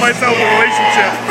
myself a relationship.